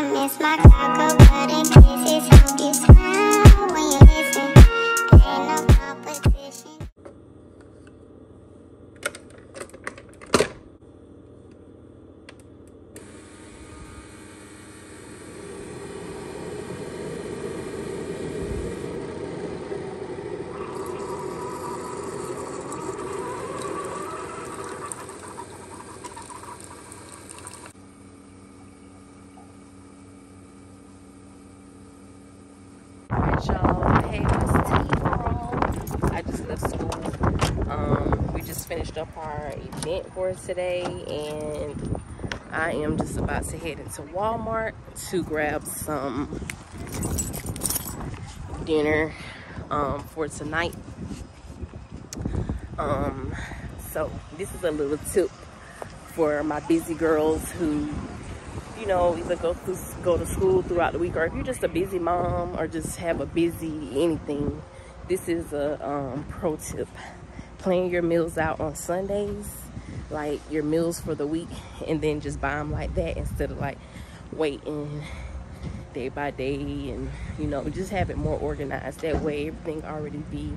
I miss my taco, up our event for today, and I am just about to head into Walmart to grab some dinner um, for tonight. Um, so this is a little tip for my busy girls who you know, either go through go to school throughout the week, or if you're just a busy mom or just have a busy anything, this is a um, pro tip. Plan your meals out on Sundays, like your meals for the week, and then just buy them like that instead of like waiting day by day, and you know, just have it more organized. That way, everything already be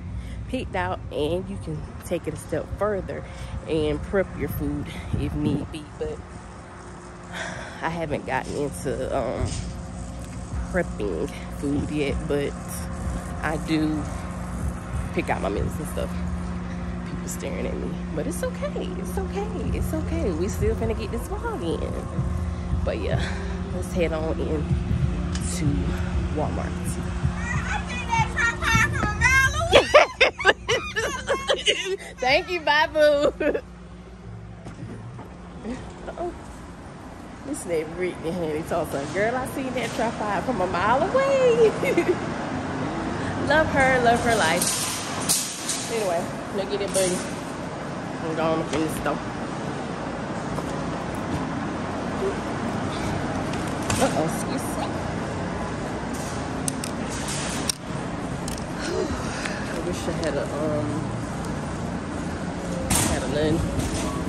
picked out, and you can take it a step further and prep your food if need be. But I haven't gotten into um, prepping food yet, but I do pick out my meals and stuff. Staring at me, but it's okay. It's okay. It's okay. We still finna get this vlog in. But yeah, let's head on in to Walmart. Thank you, Babu. oh. This nigga Brittany told her, girl, I seen that tripod from a mile away. love her, love her life. Anyway, look at it, buddy. I'm going to the store. Uh-oh, excuse me. I wish I had a, um, had a nun.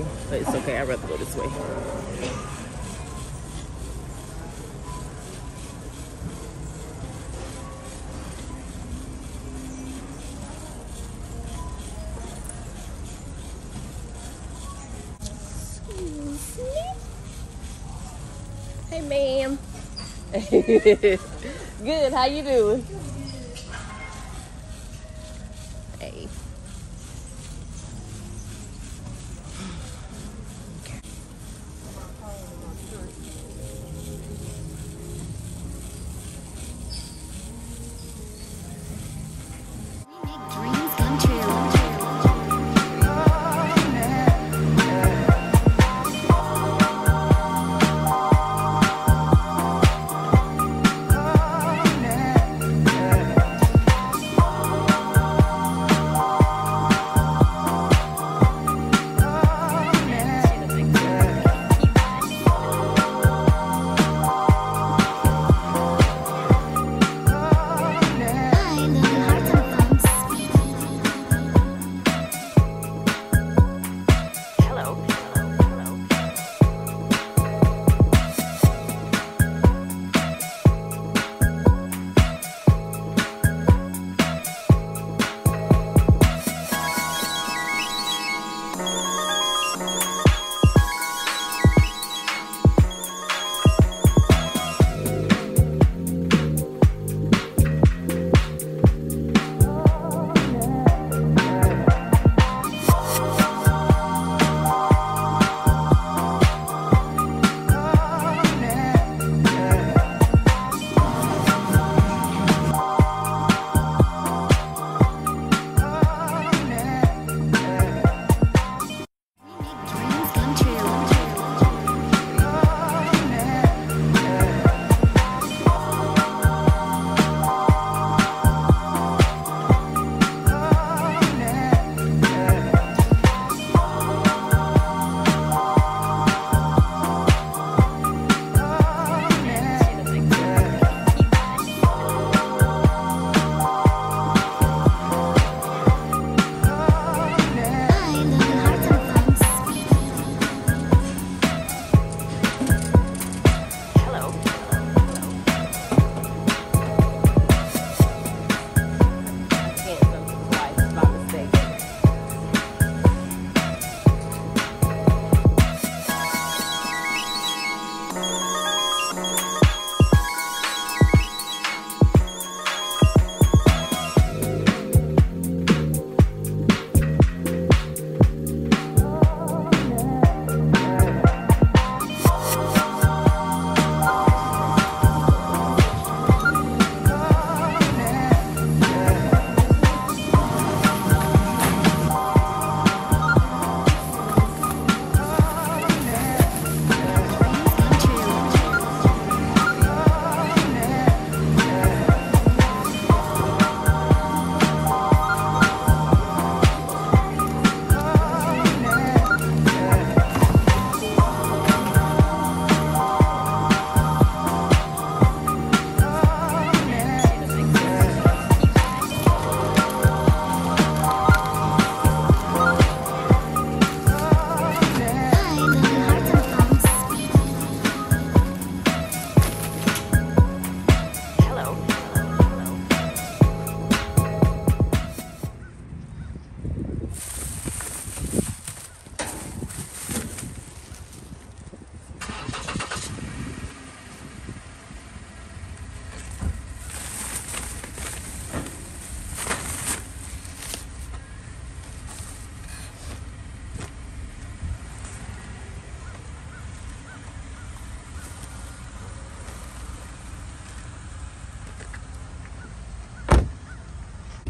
Way, but it's okay. I'd rather go this way. Excuse me. Hey, ma'am. Good. How you doing? Hey.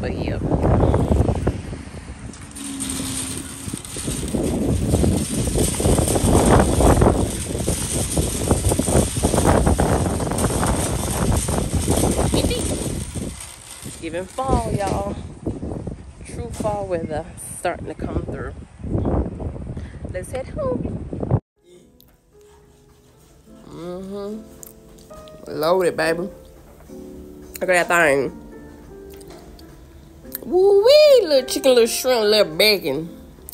So, yep. Giving fall, y'all. True fall weather starting to come through. Let's head home. Mm-hmm. Loaded, baby. Look at that thing. Woo wee! Little chicken, little shrimp, little bacon,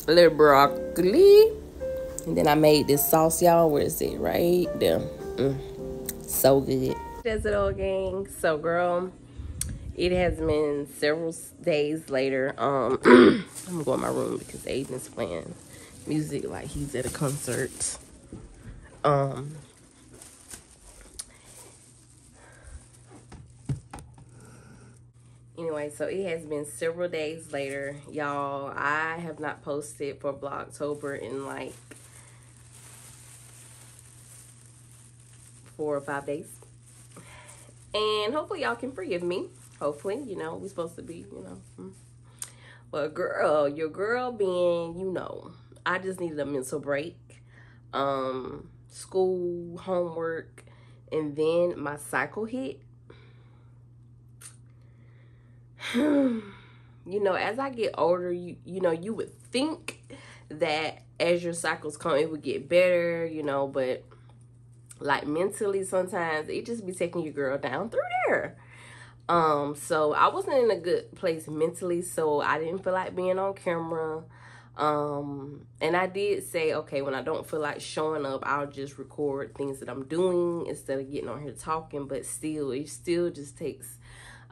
little broccoli. And then I made this sauce, y'all. Where is it? Right there. Mm. So good. Jazzy Doll Gang. So, girl, it has been several days later. Um, I'm gonna go in my room because Aiden's playing music like he's at a concert. Um, anyway, so it has been several days later, y'all. I have not posted for Vlogtober in like four or five days. And hopefully y'all can forgive me. Hopefully, you know, we're supposed to be, you know. Hmm. Well, girl, your girl being, you know, I just needed a mental break. Um, school, homework, and then my cycle hit. you know, as I get older, you you know, you would think that as your cycles come, it would get better, you know, but like mentally sometimes it just be taking your girl down through there. Um, so I wasn't in a good place mentally, so I didn't feel like being on camera. Um, and I did say, okay, when I don't feel like showing up, I'll just record things that I'm doing instead of getting on here talking. But still, it still just takes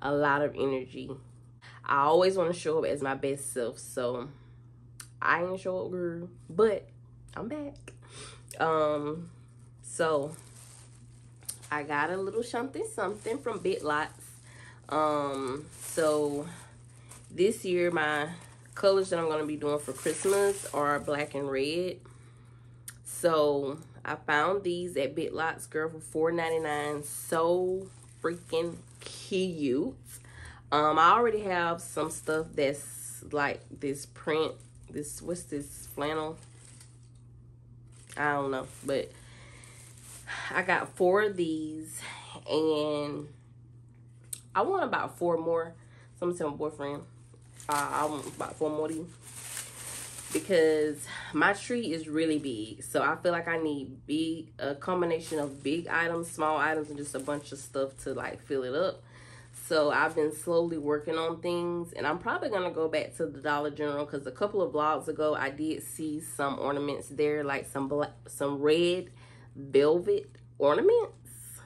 a lot of energy. I always want to show up as my best self, so I ain't show up, girl, but I'm back. Um, so I got a little something something from Big Lots. Um, so this year my colors that I'm going to be doing for Christmas are black and red. So I found these at Big Lots, girl, for $4.99. So freaking cute. Um, I already have some stuff that's like this print. This, what's this, flannel? I don't know, but I got four of these and I want about four more. So I'm gonna tell my boyfriend uh, I want about four more of these because my tree is really big. So I feel like I need big a combination of big items, small items, and just a bunch of stuff to like fill it up. So I've been slowly working on things and I'm probably going to go back to the Dollar General because a couple of vlogs ago I did see some ornaments there like some black, some red velvet ornaments.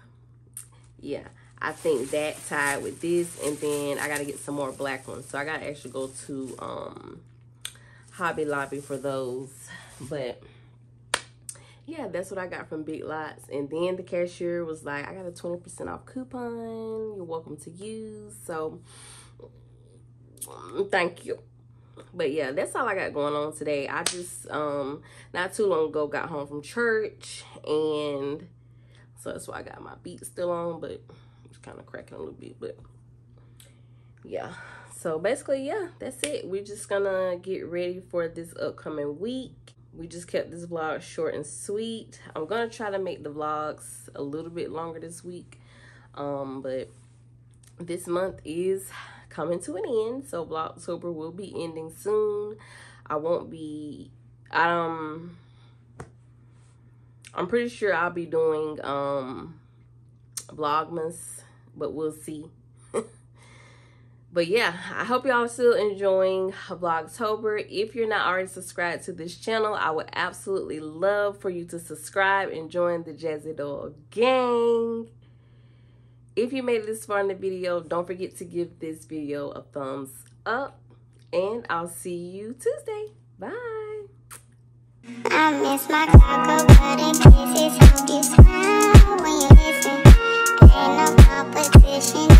Yeah, I think that tied with this and then I got to get some more black ones. So I got to actually go to um, Hobby Lobby for those. But yeah, that's what I got from Big Lots. And then the cashier was like, I got a 20% off coupon. You're welcome to use. So thank you. But yeah, that's all I got going on today. I just, um, not too long ago, got home from church. And so that's why I got my beat still on. But it's kind of cracking a little bit. But yeah. So basically, yeah, that's it. We're just gonna get ready for this upcoming week we just kept this vlog short and sweet. I'm gonna try to make the vlogs a little bit longer this week um but this month is coming to an end so vlogtober will be ending soon. I won't be um i'm pretty sure i'll be doing um vlogmas but we'll see but yeah i hope y'all still enjoying vlogtober if you're not already subscribed to this channel i would absolutely love for you to subscribe and join the jazzy doll gang if you made it this far in the video don't forget to give this video a thumbs up and i'll see you tuesday bye I miss my but in pieces, hope you smile when you listen. Ain't no competition.